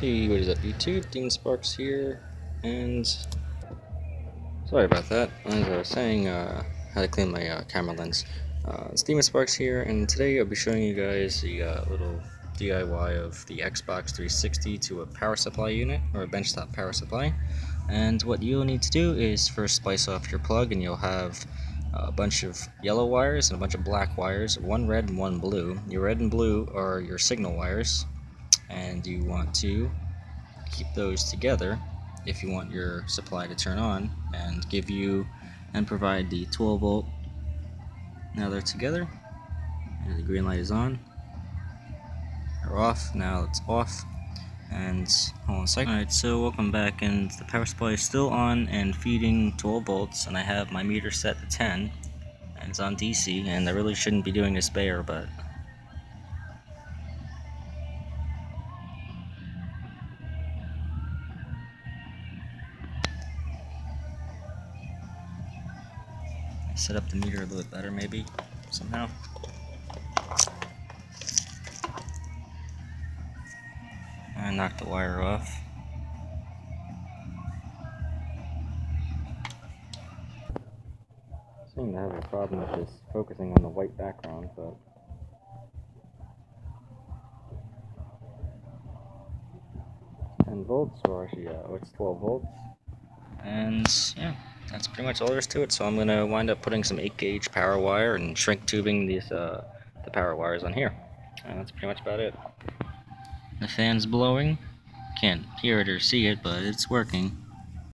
Hey, what is up YouTube? Demon Sparks here, and sorry about that. As I was saying, uh, how to clean my uh, camera lens. Uh, it's Sparks here, and today I'll be showing you guys the uh, little DIY of the Xbox 360 to a power supply unit, or a benchtop power supply. And what you'll need to do is first splice off your plug, and you'll have a bunch of yellow wires and a bunch of black wires, one red and one blue. Your red and blue are your signal wires, and you want to keep those together if you want your supply to turn on and give you and provide the 12 volt. Now they're together and the green light is on. Or off. Now it's off. And hold on a second. Alright so welcome back. And the power supply is still on and feeding 12 volts. And I have my meter set to 10 and it's on DC and I really shouldn't be doing this bare but set up the meter a little bit better maybe somehow. I knocked the wire off. I Seem to have a problem with this focusing on the white background, but ten volts, or actually, uh, it's twelve volts, and yeah that's pretty much all there is to it. So I'm going to wind up putting some 8 gauge power wire and shrink tubing these uh, the power wires on here. And that's pretty much about it. The fan's blowing. Can't hear it or see it, but it's working.